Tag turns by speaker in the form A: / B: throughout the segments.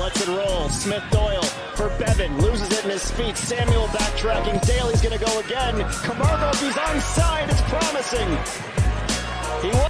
A: lets it roll. Smith Doyle for Bevan, loses it in his feet. Samuel backtracking. Daley's going to go again. Camargo, he's onside, it's promising. He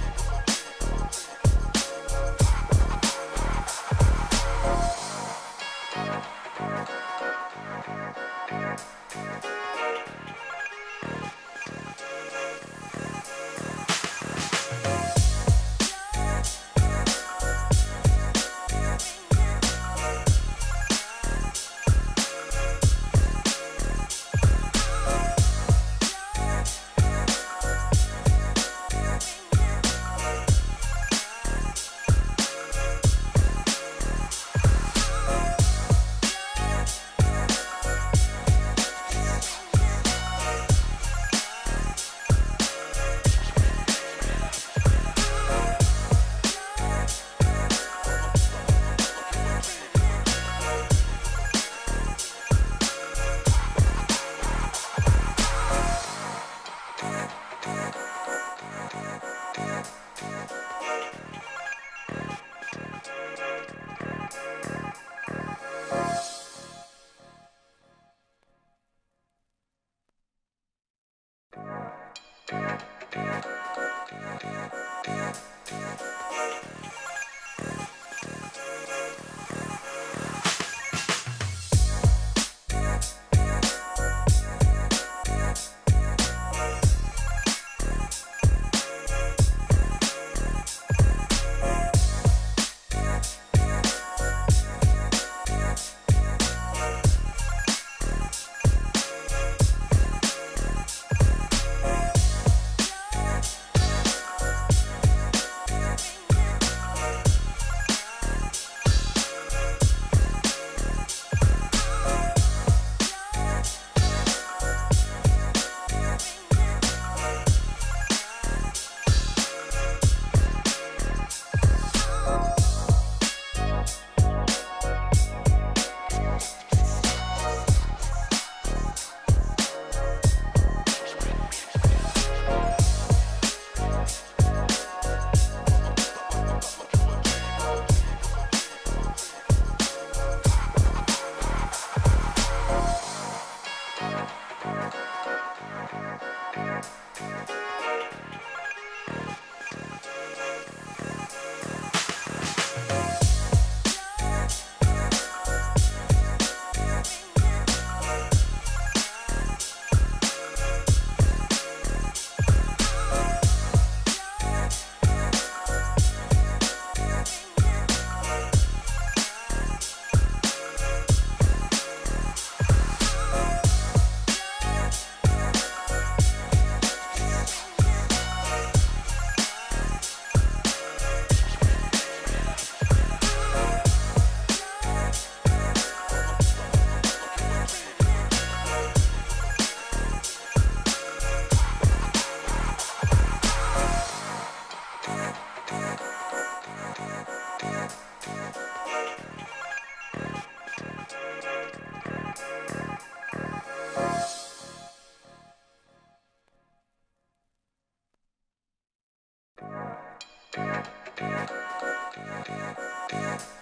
A: Yeah.